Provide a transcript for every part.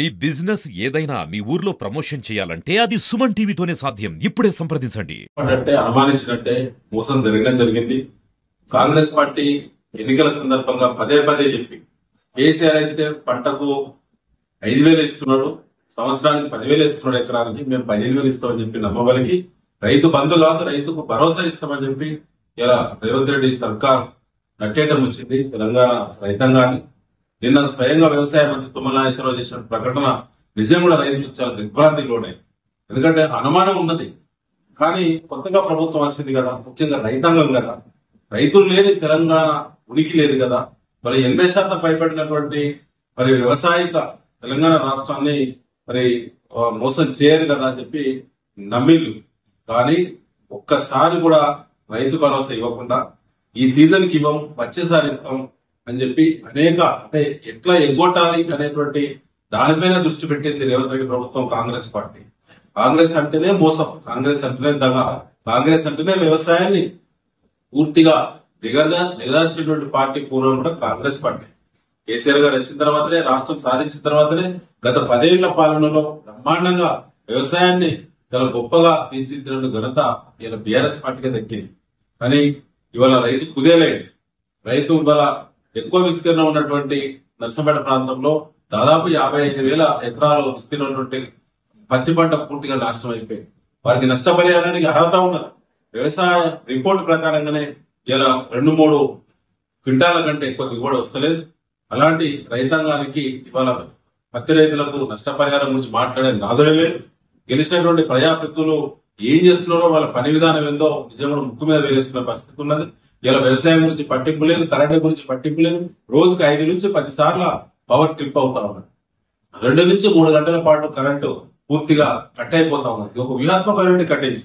మీ business ఏదైనా మీ ఊర్లో promotion చేయాలంటే అది సుమన్ టీవీతోనే సాధ్యం. ఇప్పుడే సంప్రదించండి. అంటే అనుమానించినట్టే మోసం జరగడం జరిగింది. కాంగ్రెస్ పార్టీ ఎన్నికల సందర్భంగా పదే పదే చెప్పి కేసీఆర్ అయితే పంటకు ఐదు వేలు ఇస్తున్నాడు సంవత్సరానికి పదివేలు ఇస్తున్నాడు ఎకరానికి మేము పదిహేను వేలు ఇస్తామని చెప్పి నమ్మవలకి రైతు బంధు కాదు రైతుకు భరోసా ఇస్తామని చెప్పి ఇలా రేవంత్ రెడ్డి సర్కార్ నట్టేయడం వచ్చింది. తెలంగాణ రైతాంగాన్ని నిన్న స్వయంగా వ్యవసాయ మంత్రి తుమ్మల నాగేశ్వరరావు చేసిన ప్రకటన నిజం కూడా రైతులు చాలా దిగ్భ్రాంతికి లోనే ఎందుకంటే అనుమానం ఉన్నది. కానీ కొత్తగా ప్రభుత్వం వచ్చింది కదా ముఖ్యంగా రైతాంగం కదా. రైతులు లేని తెలంగాణ ఉనికి లేదు కదా. మరి ఎనభై శాతం పైబడినటువంటి మరి వ్యవసాయక తెలంగాణ రాష్ట్రాన్ని మరి మోసం చేయరు కదా అని చెప్పి నమ్మిళ్ళు. కానీ ఒక్కసారి కూడా రైతు భరోసా ఇవ్వకుండా ఈ సీజన్కి ఇవ్వం వచ్చేసారి ఇస్తాం అని చెప్పి అనేక అంటే ఎట్లా ఎగ్గొట్టాలి అనేటువంటి దానిపైన దృష్టి పెట్టింది రేవంత్ రెడ్డి ప్రభుత్వం కాంగ్రెస్ పార్టీ. కాంగ్రెస్ అంటేనే మోసం. కాంగ్రెస్ అంటేనే దగ. కాంగ్రెస్ అంటేనే వ్యవసాయాన్ని పూర్తిగా దిగజా దిగదార్చినటువంటి పార్టీ పూర్వం కూడా కాంగ్రెస్ పార్టీ. కేసీఆర్ గారు వచ్చిన తర్వాతనే రాష్ట్రం సాధించిన తర్వాతనే గత పదేళ్ళ పాలనలో బ్రహ్మాండంగా వ్యవసాయాన్ని చాలా గొప్పగా తీర్చిదిద్దిన ఘనత ఇలా బీఆర్ఎస్ పార్టీగా దక్కింది. కానీ ఇవాళ రైతు కుదేలేడు రైతు ఇవాళ ఎక్కువ విస్తీర్ణం ఉన్నటువంటి నర్సంపేట ప్రాంతంలో దాదాపు యాభై ఐదు వేల ఎకరాలు విస్తీర్ణం ఉన్నటువంటి పత్తి పంట పూర్తిగా నాశనం అయిపోయింది. వారికి నష్టపరిహారానికి అర్హత ఉన్నది. వ్యవసాయ రిపోర్ట్ ప్రకారంగానే ఇలా రెండు మూడు క్వింటాల కంటే ఎక్కువ దిగుబడి వస్తలేదు. అలాంటి రైతాంగానికి ఇవాళ పత్తి రైతులకు నష్టపరిహారం గురించి మాట్లాడే నాదుడే లేదు. గెలిచినటువంటి ప్రజాప్రతినిధులు ఏం చేస్తున్నారో వాళ్ళ పని విధానం ఏందో నిజంగా ముక్కు మీద వేసుకునే పరిస్థితి ఉన్నది. ఇలా వ్యవసాయం గురించి పట్టింపు లేదు కరెంటు గురించి పట్టింపు లేదు. రోజుకి ఐదు నుంచి పది సార్లు పవర్ ట్రిప్ అవుతా ఉన్నది. రెండు నుంచి మూడు గంటల పాటు కరెంటు పూర్తిగా కట్ అయిపోతా ఉన్నది. ఒక వ్యూహాత్మకమైన కట్టింది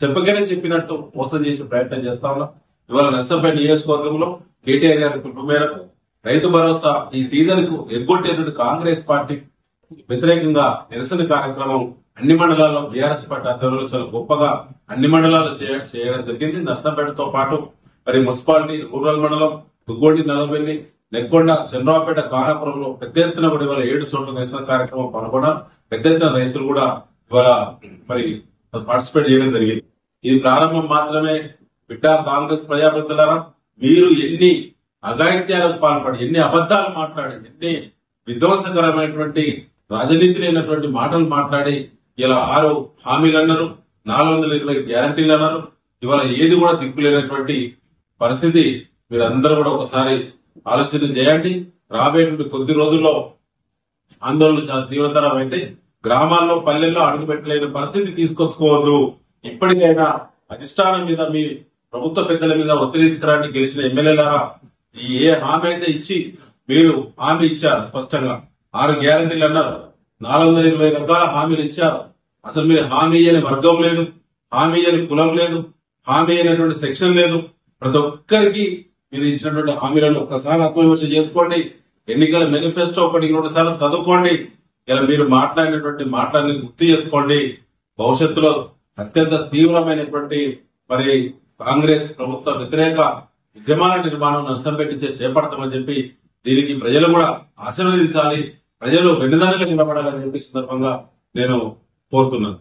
చెప్పగానే చెప్పినట్టు మోసం చేసే ప్రయత్నం చేస్తా ఉన్నాం. ఇవాళ నర్సంపేట నియోజకవర్గంలో కేటీఆర్ గారి పిలుపు మేరకు రైతు భరోసా ఈ సీజన్కు ఎగ్గొట్టేటువంటి కాంగ్రెస్ పార్టీ వ్యతిరేకంగా నిరసన కార్యక్రమం అన్ని మండలాల్లో బీఆర్ఎస్ పార్టీ ఆధ్వర్యంలో చాలా గొప్పగా అన్ని మండలాల్లో చేయడం జరిగింది. నర్సంపేటతో పాటు మరి మున్సిపాలిటీ రూరల్ మండలం దుగ్గోడి నలబెల్లి నెక్కొండ చంద్రాపేట కానాపురంలో పెద్ద ఎత్తున కూడా ఇవాళ ఏడు చోట్ల నిరసన కార్యక్రమం పాల్గొనడం పెద్ద ఎత్తున రైతులు కూడా ఇవాళ మరి పార్టిసిపేట్ చేయడం జరిగింది. ఇది ప్రారంభం మాత్రమే బిడ్డ కాంగ్రెస్ ప్రజాప్రతినిధులారా మీరు ఎన్ని అఘాయిత్యాలకు పాల్పడి ఎన్ని అబద్దాలు మాట్లాడి ఎన్ని విధ్వంసకరమైనటువంటి రాజనీతి లేనటువంటి మాటలు మాట్లాడి ఇలా ఆరు హామీలు అన్నారు నాలుగు వందల ఇరవై గ్యారంటీలు అన్నారు ఇవాళ ఏది కూడా దిక్కులేనటువంటి పరిస్థితి మీరందరూ కూడా ఒకసారి ఆలోచన చేయండి. రాబోయేటువంటి కొద్ది రోజుల్లో ఆందోళన చాలా తీవ్రతరం అయితే గ్రామాల్లో పల్లెల్లో అడుగుపెట్టలేని పరిస్థితి తీసుకొచ్చుకోవద్దు. ఇప్పటికైనా అధిష్టానం మీద మీ ప్రభుత్వ పెద్దల మీద ఒత్తిడి తీసుకురావడానికి గెలిచిన ఎమ్మెల్యేలారా ఈ ఏ హామీ అయితే ఇచ్చి మీరు హామీ ఇచ్చారు స్పష్టంగా. ఆరు గ్యారంటీలు అన్నారు. నాలుగు వందల ఇరవై రకాల హామీలు ఇచ్చారు. అసలు మీరు హామీ ఇయ్యని వర్గం లేదు హామీ ఇయ్యని కులం లేదు హామీ అయినటువంటి సెక్షన్ లేదు. ప్రతి ఒక్కరికి మీరు ఇచ్చినటువంటి హామీలను ఒక్కసారి ఆత్మవిమర్శ చేసుకోండి. ఎన్నికల మేనిఫెస్టో ఒకటి రెండు సార్లు చదువుకోండి. ఇలా మీరు మాట్లాడినటువంటి మాటలని గుర్తు చేసుకోండి. భవిష్యత్తులో అత్యంత తీవ్రమైనటువంటి మరి కాంగ్రెస్ ప్రభుత్వ వ్యతిరేక ఉద్యమాల నిర్మాణం నష్టం పెట్టించే చేపడతామని చెప్పి దీనికి ప్రజలు కూడా ఆశీర్వదించాలి. ప్రజలు వెన్నుదన్నుగా నిలబడాలని చెప్పి సందర్భంగా నేను కోరుతున్నాను.